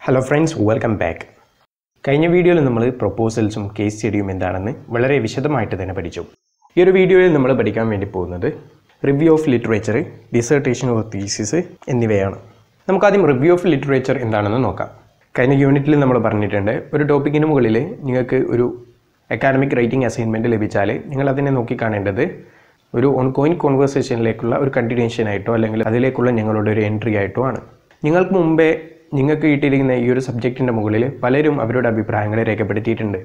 Hello friends welcome back കഴിഞ്ഞ വീഡിയോയിൽ നമ്മൾ പ്രൊപ്പോസൽസും കേസ് സ്റ്റഡിയും എന്താണെന്ന് വളരെ വിശദമായിട്ട് തന്നെ പഠിച്ചു. ഈ ഒരു വീഡിയോയിൽ നമ്മൾ പഠിക്കാൻ വേണ്ടി പോകുന്നത് review of literature dissertation of thesis എന്നിവയാണ്. നമുക്കാദ്യം റിവ്യൂ ഓഫ് ലിറ്ററേച്ചർ എന്താണെന്ന് നോക്കാം. കഴിഞ്ഞ യൂണിറ്റിൽ നമ്മൾ പറഞ്ഞിട്ടുണ്ട് ഒരു ടോപ്പിക്കിന് മുകളിൽ നിങ്ങൾക്ക് ഒരു അക്കാഡമിക് റൈറ്റിംഗ് അസൈൻമെന്റ് ലഭിച്ചാൽ നിങ്ങൾ അതിനെ നോക്കിക്കാണേണ്ടത് ഒരു ഓൺ കോയിൻ കോൺവെർസേഷനിലേക്കുള്ള ഒരു കണ്ടിന്യൂഷൻ ആയിട്ടോ അല്ലെങ്കിൽ അതിലേക്കുള്ള ഞങ്ങളുടെ ഒരു എൻട്രി ആയിട്ടോ ആണ്. നിങ്ങൾക്ക് മുമ്പേ നിങ്ങൾക്ക് കിട്ടിയിരിക്കുന്ന ഈ ഒരു സബ്ജക്റ്റിന്റെ മുകളിൽ പലരും അവരുടെ അഭിപ്രായങ്ങൾ രേഖപ്പെടുത്തിയിട്ടുണ്ട്.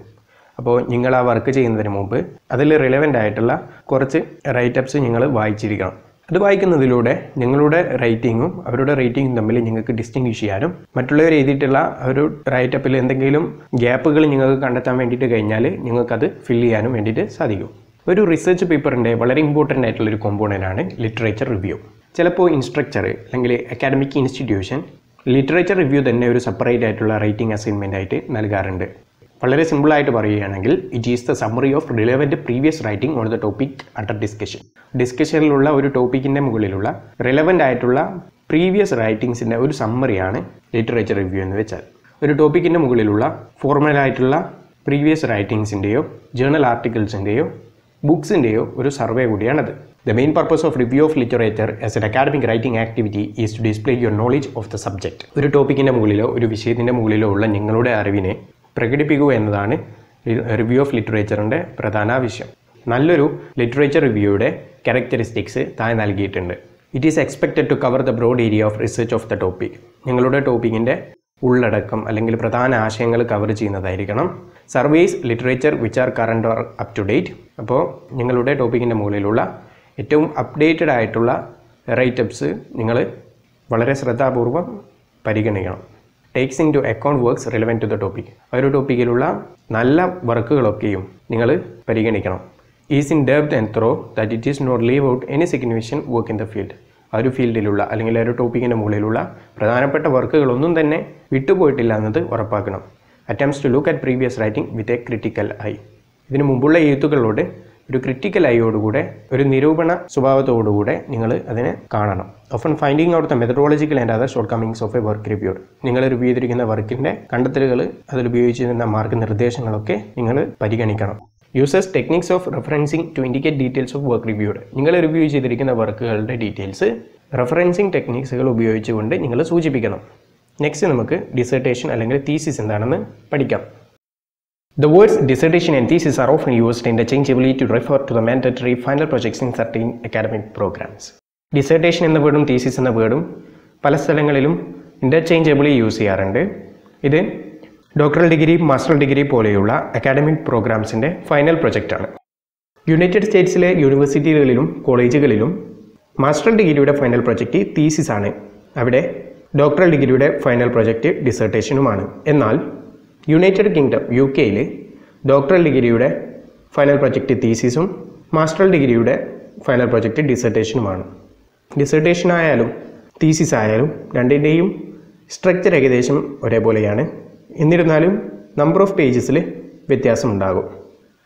അപ്പോൾ നിങ്ങൾ ആ വർക്ക് ചെയ്യുന്നതിന് മുമ്പ് അതിൽ റിലവന്റ് ആയിട്ടുള്ള കുറച്ച് റൈറ്റപ്സ് നിങ്ങൾ വായിച്ചിരിക്കണം. അത് വായിക്കുന്നതിലൂടെ നിങ്ങളുടെ റൈറ്റിങ്ങും അവരുടെ റൈറ്റിങ്ങും തമ്മിൽ നിങ്ങൾക്ക് ഡിസ്റ്റിങ്വിഷ് ചെയ്യാനും മറ്റുള്ളവർ എഴുതിയിട്ടുള്ള ഒരു റൈറ്റപ്പിൽ എന്തെങ്കിലും ഗ്യാപ്പുകൾ നിങ്ങൾക്ക് കണ്ടെത്താൻ വേണ്ടിയിട്ട് കഴിഞ്ഞാൽ നിങ്ങൾക്കത് ഫില്ല് ചെയ്യാനും വേണ്ടിയിട്ട് സാധിക്കും. ഒരു റിസർച്ച് പേപ്പറിന്റെ വളരെ ഇമ്പോർട്ടന്റ് ആയിട്ടുള്ള ഒരു കോമ്പോണന്റ് ആണ് ലിറ്ററേച്ചർ റിവ്യൂ ചിലപ്പോൾ ഇൻസ്ട്രക്ചർ അല്ലെങ്കിൽ അക്കാഡമിക് ഇൻസ്റ്റിറ്റ്യൂഷൻ ലിറ്ററേച്ചർ റിവ്യൂ തന്നെ ഒരു സെപ്പറേറ്റ് ആയിട്ടുള്ള റൈറ്റിംഗ് അസൈൻമെന്റ് ആയിട്ട് നൽകാറുണ്ട്. വളരെ സിമ്പിളായിട്ട് പറയുകയാണെങ്കിൽ it is the summary of relevant previous writing on the topic under discussion ഡിസ്കഷനിലുള്ള ഒരു ടോപ്പിക്കിന്റെ മുകളിലുള്ള റിലവന്റ് ആയിട്ടുള്ള പ്രീവിയസ് റൈറ്റിംഗ്സിന്റെ ഒരു സമ്മറിയാണ് ലിറ്ററേച്ചർ റിവ്യൂ എന്ന് വെച്ചാൽ. ഒരു ടോപ്പിക്കിന്റെ മുകളിലുള്ള ഫോർമൽ ആയിട്ടുള്ള പ്രീവിയസ് റൈറ്റിംഗ്സിന്റെയോ ജേണൽ ആർട്ടിക്കിൾസിന്റെയോ ബുക്സിന്റെയോ ഒരു സർവേ കൂടിയാണത്. The main purpose of review of literature as an academic writing activity is to display your knowledge of the subject. ഒരു ടോപ്പിക്കിന്റെ മുകളിലോ ഒരു വിഷയത്തിന്റെ മുകളിലോ ഉള്ള നിങ്ങളുടെ അറിവിനെ പ്രകടിപ്പിക്കുക എന്നതാണ് റിവ്യൂ ഓഫ് ലിറ്ററേച്ചറിന്റെ പ്രധാന ആവശ്യം. നല്ലൊരു ലിറ്ററേച്ചർ റിവ്യൂയുടെ ക്യാരക്ടറിസ്റ്റിക്സ് താഴെ നൽകിയിട്ടുണ്ട്. It is expected to cover the broad area of research of the topic നിങ്ങളുടെ ടോപ്പിക്കിന്റെ ഉള്ളടക്കം അല്ലെങ്കിൽ പ്രധാന ആശയങ്ങൾ cover ചെയ്യുന്നതായിരിക്കണം. Surveys literature which are current are up to date അപ്പോൾ നിങ്ങളുടെ ടോപ്പിക്കിന്റെ മുകളിലുള്ള ഏറ്റവും അപ്ഡേറ്റഡ് ആയിട്ടുള്ള റൈറ്റപ്സ് നിങ്ങൾ വളരെ ശ്രദ്ധാപൂർവം പരിഗണിക്കണം. Takes into account works relevant to the topic ഒരു ടോപ്പിക്കിലുള്ള നല്ല വർക്കുകളൊക്കെയും നിങ്ങൾ പരിഗണിക്കണം. Is in depth and thorough that it is not leave out any significant work in the field ആ ഒരു ഫീൽഡിലുള്ള അല്ലെങ്കിൽ ആ ഒരു ടോപ്പിക്കിന്റെ മുകളിലുള്ള പ്രധാനപ്പെട്ട വർക്കുകളൊന്നും തന്നെ വിട്ടുപോയിട്ടില്ല എന്നത് ഉറപ്പാക്കണം. Attempts to look at previous writing with a critical eye ഇതിനു മുമ്പുള്ള എഴുത്തുകളോട് ഒരു ക്രിട്ടിക്കൽ ഐയോടുകൂടെ ഒരു നിരൂപണ സ്വഭാവത്തോടുകൂടെ നിങ്ങൾ അതിനെ കാണണം. Of finding out the methodological and other shortcomings of a work review നിങ്ങൾ റിവ്യൂ ചെയ്തിരിക്കുന്ന വർക്കിന്റെ കണ്ടെത്തലുകൾ അതിൽ മാർഗ നിർദ്ദേശങ്ങളൊക്കെ നിങ്ങൾ പരിഗണിക്കണം. Users techniques of referencing to indicate details of work reviewed നിങ്ങൾ റിവ്യൂ ചെയ്തിരിക്കുന്ന വർക്കുകളുടെ ഡീറ്റെയിൽസ് റെഫറൻസിങ് ടെക്നിക്സുകൾ ഉപയോഗിച്ചുകൊണ്ട് നിങ്ങൾ സൂചിപ്പിക്കണം. നെക്സ്റ്റ് നമുക്ക് ഡിസർട്ടേഷൻ അല്ലെങ്കിൽ തീസിസ് എന്താണെന്ന് പഠിക്കാം. The words dissertation and thesis are often used interchangeably to refer to the mandatory final projects in certain academic programs. Dissertation എന്ന വേർഡും തീസിസ് എന്ന വേർഡും പല സ്ഥലങ്ങളിലും ഇന്റർചേഞ്ചബിളി യൂസ് ചെയ്യാറുണ്ട്. ഇത് ഡോക്ടറൽ ഡിഗ്രി മാസ്റ്റർ ഡിഗ്രി പോലെയുള്ള അക്കാഡമിക് പ്രോഗ്രാംസിന്റെ ഫൈനൽ പ്രൊജക്റ്റാണ് യുണൈറ്റഡ് സ്റ്റേറ്റ്സിലെ യൂണിവേഴ്സിറ്റികളിലും കോളേജുകളിലും മാസ്റ്റർ ഡിഗ്രിയുടെ ഫൈനൽ പ്രൊജക്റ്റ് തീസിസാണ് അവിടെ ഡോക്ടറൽ ഡിഗ്രിയുടെ ഫൈനൽ പ്രൊജക്റ്റ് ഡിസർട്ടേഷനുമാണ് എന്നാൽ യുണൈറ്റഡ് കിങ്ഡം യു കെയിൽ ഡോക്ടറൽ ഡിഗ്രിയുടെ ഫൈനൽ പ്രൊജക്റ്റ് തീസിസും മാസ്റ്റർ ഡിഗ്രിയുടെ ഫൈനൽ പ്രൊജക്റ്റ് ഡിസർട്ടേഷനുമാണ് ഡിസർട്ടേഷൻ ആയാലും തീസിസ് ആയാലും രണ്ടിന്റെയും സ്ട്രക്ചർ ഏകദേശം ഒരേപോലെയാണ്. എന്നിരുന്നാലും നമ്പർ ഓഫ് പേജസിൽ വ്യത്യാസം ഉണ്ടാകും.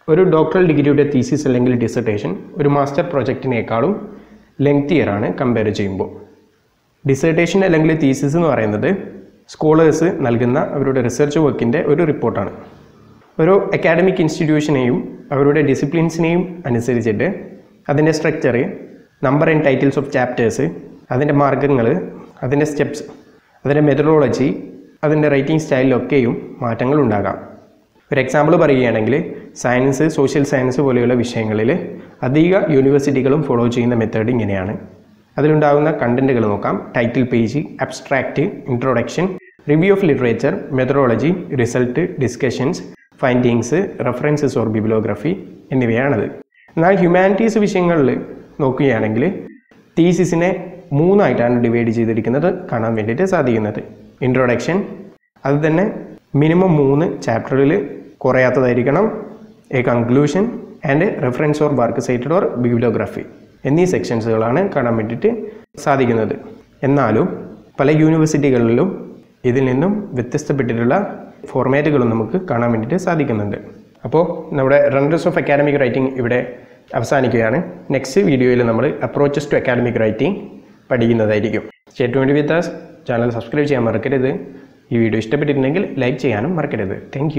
ഒരു ഡോക്ടറൽ ഡിഗ്രിയുടെ തീസിസ് അല്ലെങ്കിൽ ഡിസർട്ടേഷൻ ഒരു മാസ്റ്റർ പ്രൊജക്റ്റിനേക്കാളും ലെങ്തിയറാണ് കമ്പയർ ചെയ്യുമ്പോൾ. ഡിസർട്ടേഷൻ അല്ലെങ്കിൽ തീസിസ് എന്ന് പറയുന്നത് സ്കോളേഴ്സ് നൽകുന്ന അവരുടെ റിസർച്ച് വർക്കിന്റെ ഒരു റിപ്പോർട്ടാണ്. ഒരു അക്കാഡമിക് ഇൻസ്റ്റിറ്റ്യൂഷനെയും അവരുടെ ഡിസിപ്ലിൻസിനെയും അനുസരിച്ചിട്ട് അതിന്റെ structure number and titles of chapters അതിന്റെ മാർഗങ്ങൾ അതിന്റെ സ്റ്റെപ്സ് അതിന്റെ മെത്തഡോളജി അതിന്റെ റൈറ്റിംഗ് സ്റ്റൈലിലൊക്കെയും മാറ്റങ്ങൾ ഉണ്ടാകാം. ഒരു എക്സാമ്പിൾ പറയുകയാണെങ്കിൽ സയൻസ് സോഷ്യൽ സയൻസ് പോലെയുള്ള വിഷയങ്ങളിൽ അധിക യൂണിവേഴ്സിറ്റികളും ഫോളോ ചെയ്യുന്ന മെത്തേഡ് ഇങ്ങനെയാണ്. അതിലുണ്ടാകുന്ന കണ്ടന്റുകൾ നോക്കാം. Title page abstract introduction review of literature methodology result discussions findings references or bibliography എന്നിവയാണത്. എന്നാൽ ഹ്യൂമാനിറ്റീസ് വിഷയങ്ങളിൽ നോക്കുകയാണെങ്കിൽ തീസിസിനെ മൂന്നായിട്ടാണ് ഡിവൈഡ് ചെയ്തിരിക്കുന്നത് കാണാൻ വേണ്ടിയിട്ട് സാധിക്കുന്നത്. ഇൻട്രൊഡക്ഷൻ അത് തന്നെ മിനിമം മൂന്ന് ചാപ്റ്ററിൽ കുറയാത്തതായിരിക്കണം. A conclusion and reference or work cited or bibliography എന്നീ സെക്ഷൻസുകളാണ് കാണാൻ വേണ്ടിയിട്ട് സാധിക്കുന്നത്. എന്നാലും പല യൂണിവേഴ്സിറ്റികളിലും ഇതിൽ നിന്നും വ്യത്യസ്തപ്പെട്ടിട്ടുള്ള ഫോർമാറ്റുകളും നമുക്ക് കാണാൻ വേണ്ടിയിട്ട് സാധിക്കുന്നുണ്ട്. അപ്പോൾ നമ്മുടെ റണ്ണേഴ്സ് ഓഫ് അക്കാഡമിക് റൈറ്റിംഗ് ഇവിടെ അവസാനിക്കുകയാണ്. നെക്സ്റ്റ് വീഡിയോയിൽ നമ്മൾ അപ്രോച്ചസ് ടു അക്കാഡമിക് റൈറ്റിംഗ് പഠിക്കുന്നതായിരിക്കും. സ്റ്റേറ്റ് വേണ്ടി വിത്ത് ചാനൽ സബ്സ്ക്രൈബ് ചെയ്യാൻ മറക്കരുത്. ഈ വീഡിയോ ഇഷ്ടപ്പെട്ടിട്ടുണ്ടെങ്കിൽ ലൈക്ക് ചെയ്യാനും മറക്കരുത്. താങ്ക്